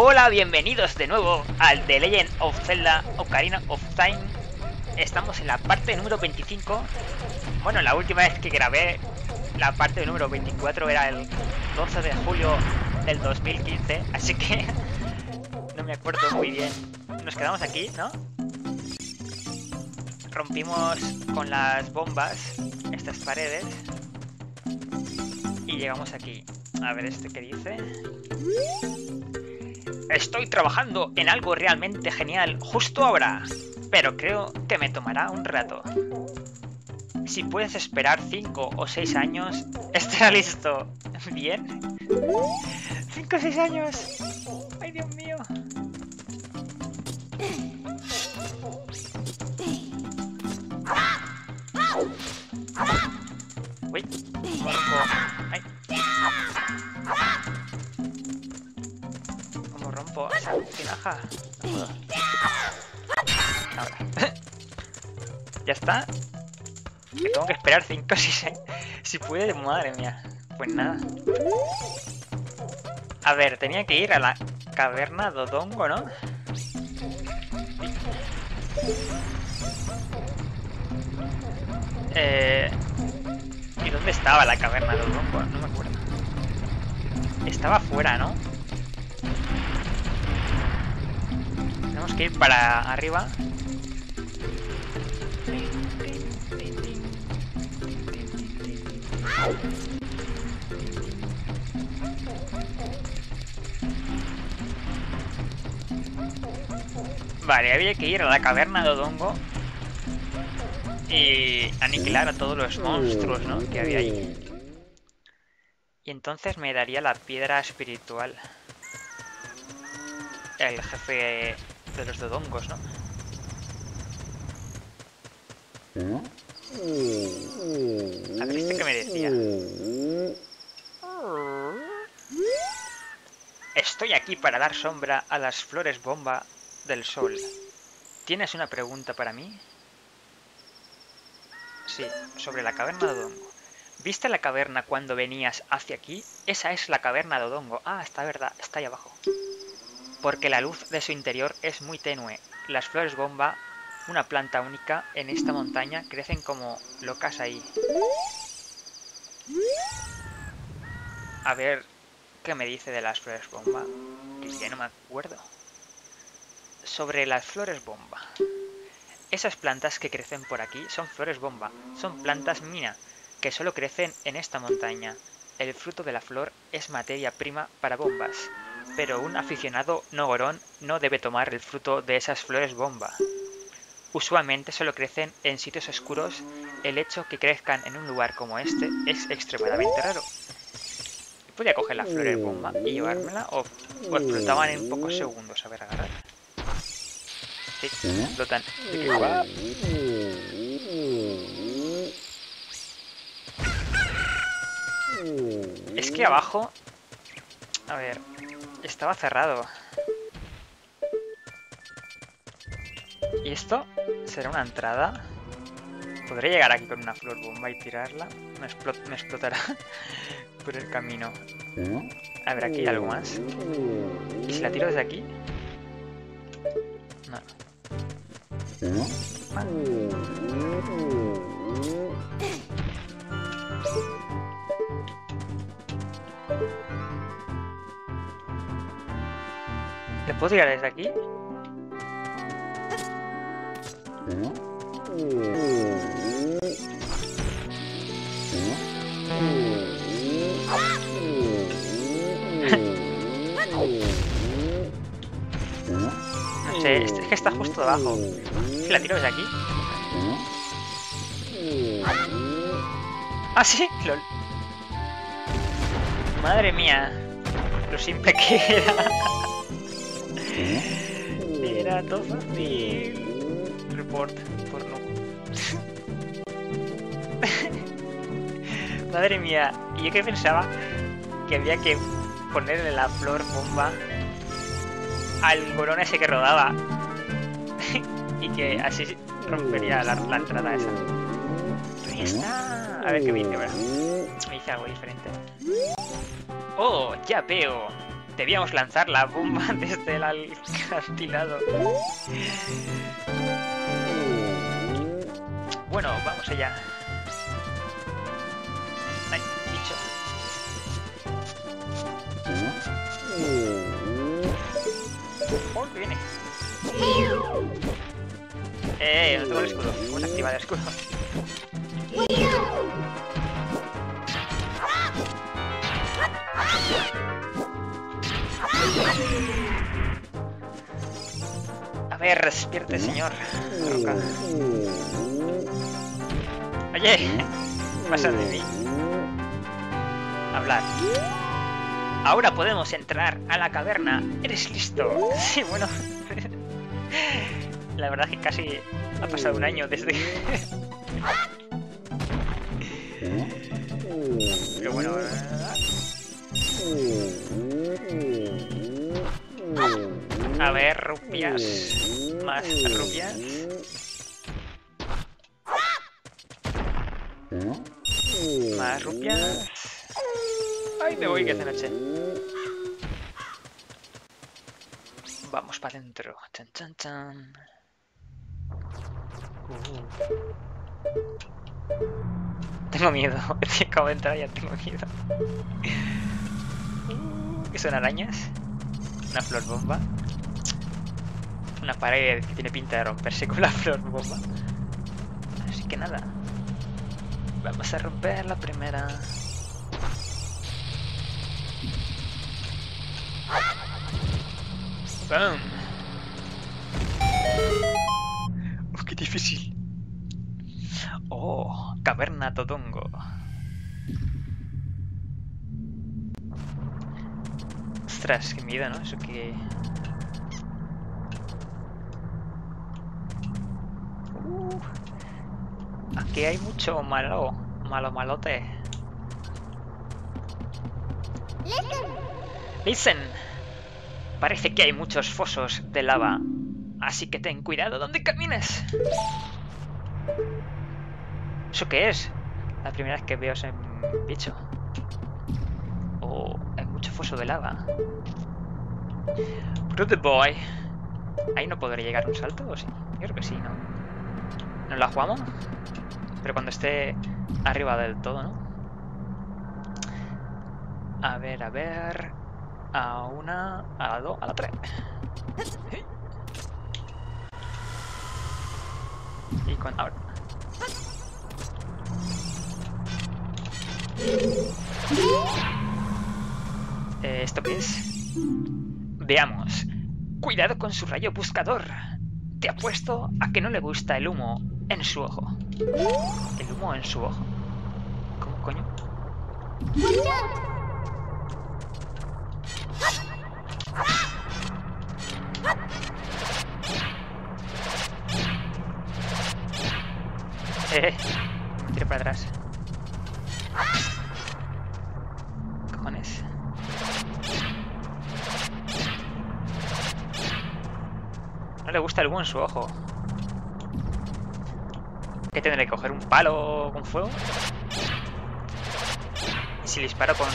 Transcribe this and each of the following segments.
Hola, bienvenidos de nuevo al The Legend of Zelda Ocarina of Time. Estamos en la parte número 25. Bueno, la última vez que grabé la parte número 24 era el 12 de julio del 2015, así que no me acuerdo muy bien. Nos quedamos aquí, ¿no? Rompimos con las bombas estas paredes y llegamos aquí. A ver este que dice. Estoy trabajando en algo realmente genial justo ahora, pero creo que me tomará un rato. Si puedes esperar 5 o 6 años, estará listo. ¿Bien? 5 o 6 años. Ay, Dios mío. Ahora. ¿Ya está? Que tengo que esperar 5 o 6 años. Si puede, madre mía. Pues nada. A ver, tenía que ir a la caverna Dodongo, ¿no? Eh... ¿Y dónde estaba la caverna Dodongo? No me acuerdo. Estaba afuera, ¿no? Tenemos que ir para arriba. Vale, había que ir a la caverna de Odongo y aniquilar a todos los monstruos, ¿no? Que había ahí. Y entonces me daría la piedra espiritual. El jefe de los dodongos, ¿no? A ver, ¿este qué me decía? Estoy aquí para dar sombra a las flores bomba del sol. ¿Tienes una pregunta para mí? Sí, sobre la caverna de Odongo. ¿Viste la caverna cuando venías hacia aquí? Esa es la caverna de Odongo. Ah, está verdad, está ahí abajo. Porque la luz de su interior es muy tenue. Las flores bomba, una planta única en esta montaña, crecen como locas ahí. A ver, ¿qué me dice de las flores bomba? Que ya no me acuerdo. Sobre las flores bomba. Esas plantas que crecen por aquí son flores bomba, son plantas mina, que solo crecen en esta montaña. El fruto de la flor es materia prima para bombas, pero un aficionado no gorón no debe tomar el fruto de esas flores bomba. Usualmente solo crecen en sitios oscuros, el hecho que crezcan en un lugar como este es extremadamente raro. Podría coger las flores bomba y llevármela o, o explotaban en pocos segundos, a ver, agarrar. Sí, explotan. ¿De? Es que abajo... A ver... Estaba cerrado. ¿Y esto? ¿Será una entrada? ¿Podré llegar aquí con una flor bomba y tirarla? Me, explot me explotará por el camino. A ver, aquí hay algo más. ¿Y si la tiro desde aquí? No. ¿Le puedo tirar desde aquí? No sé, es que está justo debajo. Si la tiro desde aquí. Ah, sí, lol. Madre mía. Lo simple que. Era todo fácil. Report, porno. Madre mía. Y yo que pensaba que había que ponerle la flor bomba al gorón ese que rodaba. y que así rompería la, la entrada esa. Ahí está. A ver qué dice ahora. Me dice algo diferente. Oh, ya veo. Debíamos lanzar la bomba desde el alcantilado. Bueno, vamos allá. Ay, bicho. Oh, que viene. Eh, no tengo el escudo. Vamos a activar el escudo. Ver, despierte, señor. Roca. Oye, pasa de mí. Hablar. Ahora podemos entrar a la caverna. ¿Eres listo? Sí, bueno. La verdad es que casi ha pasado un año desde... Pero bueno... A ver, rupias. Más rupias. Más rupias. Ay, me voy que hace noche. Vamos para adentro. Chan, chan, chan. Tengo miedo. Acabo de entrar ya tengo miedo. ¿Qué son arañas? Una flor bomba. Una pared que tiene pinta de romperse con la flor bomba. Así que nada. Vamos a romper la primera. ¡Bam! Oh, qué difícil. Oh, caverna Todongo. Ostras, qué miedo, ¿no? Eso que... Uh, hay mucho malo, malo malote. Listen. Parece que hay muchos fosos de lava, así que ten cuidado donde camines. ¿Eso qué es? La primera vez que veo ese bicho. Oh, hay mucho foso de lava. the boy. Ahí no podré llegar un salto, ¿o sí? Yo creo que sí, ¿no? ¿Nos la jugamos? Pero cuando esté arriba del todo, ¿no? A ver, a ver... A una, a la dos, a la tres. Y con... Ahora. Eh, ¿Esto qué es? Veamos. Cuidado con su rayo buscador. Te apuesto a que no le gusta el humo en su ojo. ¿El humo en su ojo? ¿Cómo coño? Eh, tira para atrás. Cojones. No le gusta el humo en su ojo. ¿Qué tendré que coger un palo con fuego? ¿Y si disparo con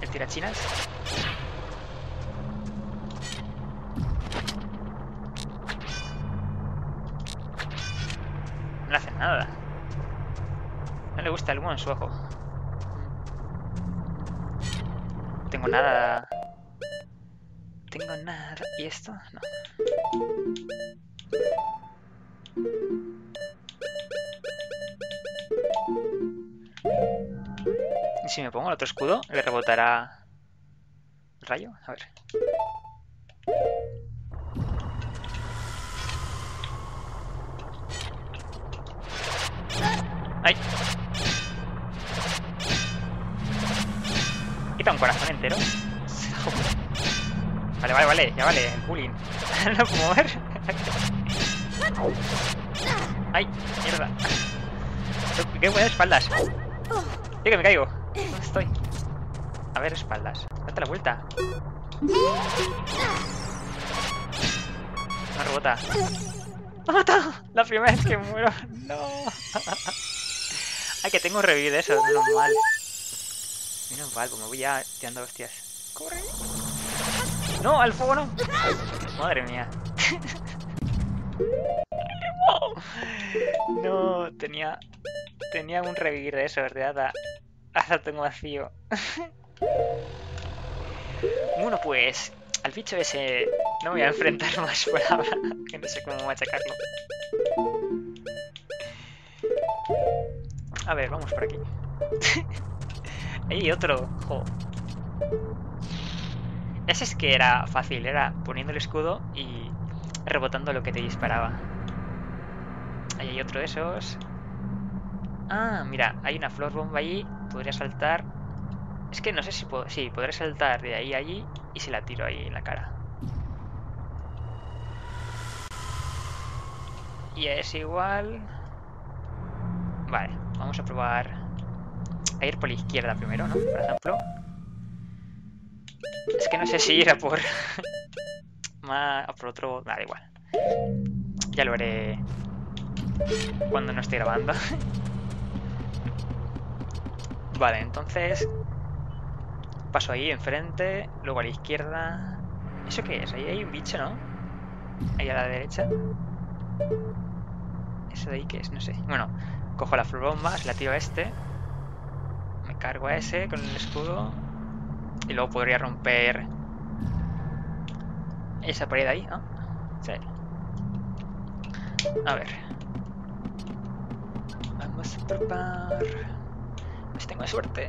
el tirachinas? No le hace nada. No le gusta el humo en su ojo. No tengo nada... Tengo nada... ¿Y esto? No. Si me pongo el otro escudo? ¿Le rebotará el rayo? A ver. ¡Ay! Quita un corazón entero. Vale, vale, vale, ya vale, el bullying. no puedo mover. ¡Ay! ¡Mierda! ¡Qué buenas espaldas! ¡Tío, que me caigo! ¿Dónde estoy? A ver, espaldas. Date la vuelta. Una rebota. ¡Me! La primera vez que muero. ¡No! Ay, que tengo un de eso, menos mal. Menos mal, pues me voy ya tirando hostias. ¡Corre! ¡No! ¡Al fuego no! ¡Madre mía! No, tenía... Tenía un revivir de eso, ¿verdad? Tengo vacío. Bueno, pues... Al bicho ese no voy a enfrentar más por ahora, que no sé cómo machacarlo. A ver, vamos por aquí. Hay otro. Jo. Ese es que era fácil, era poniendo el escudo y rebotando lo que te disparaba. Ahí hay otro de esos. Ah, mira, hay una flor bomba allí. Podría saltar. Es que no sé si puedo... Sí, podré saltar de ahí a allí y se la tiro ahí en la cara. Y es igual... Vale, vamos a probar a ir por la izquierda primero, ¿no? Por ejemplo. Es que no sé si ir a por... Más... por otro... Vale, igual. Ya lo haré cuando no esté grabando. vale, entonces... Paso ahí enfrente, luego a la izquierda... ¿Eso qué es? Ahí hay un bicho, ¿no? Ahí a la derecha. ¿Eso de ahí qué es? No sé. Bueno, cojo la flor bomba, se la tiro a este. Me cargo a ese con el escudo. Y luego podría romper esa pared ahí, ¿no? Sí. A ver. Vamos a probar. Tengo suerte.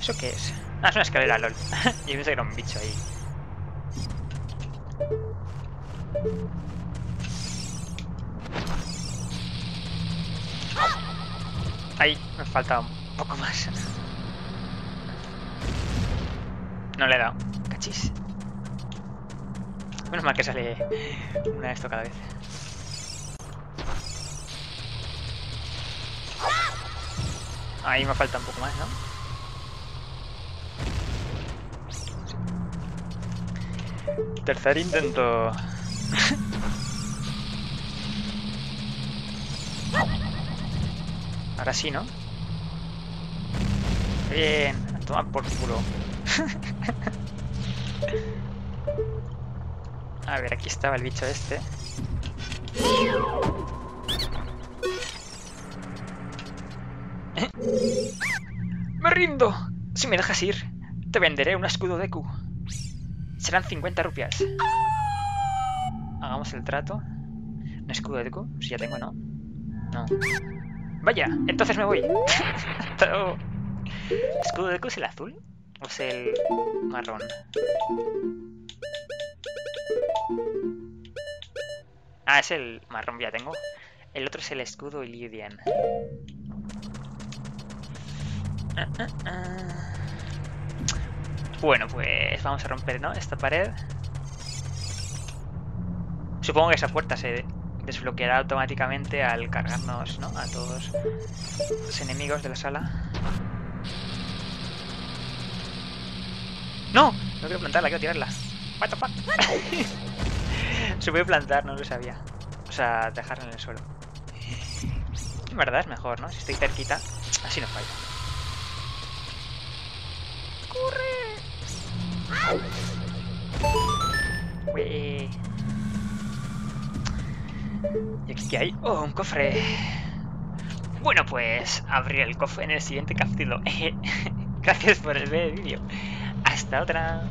¿Eso qué es? Ah, es una escalera, lol. y pensé que era un bicho ahí. Ahí, me falta un poco más. No le he dado. Cachis. Menos mal que sale una de esto cada vez. Ahí me falta un poco más, ¿no? Tercer intento. Ahora sí, ¿no? Bien, toma por culo. A ver, aquí estaba el bicho este. ¡Me rindo! Si me dejas ir, te venderé un escudo de Q. Serán 50 rupias. Hagamos el trato. ¿Un escudo de Deku? Si ya tengo, ¿no? No. Vaya, entonces me voy. ¿Escudo de Deku es el azul? ¿O es el marrón? Ah, es el marrón, ya tengo. El otro es el escudo Illudian. Ah, ah, ah. Bueno, pues vamos a romper, ¿no? Esta pared. Supongo que esa puerta se desbloqueará automáticamente al cargarnos, ¿no? A todos los enemigos de la sala. ¡No! No quiero plantarla, quiero tirarla. What the fuck? se puede plantar, no lo sabía. O sea, dejarla en el suelo. En verdad es mejor, ¿no? Si estoy cerquita, así no falla. ¡Corre! ¿Y aquí qué hay? ¡Oh, un cofre! Bueno, pues abrir el cofre en el siguiente capítulo. Gracias por el vídeo. Hasta otra.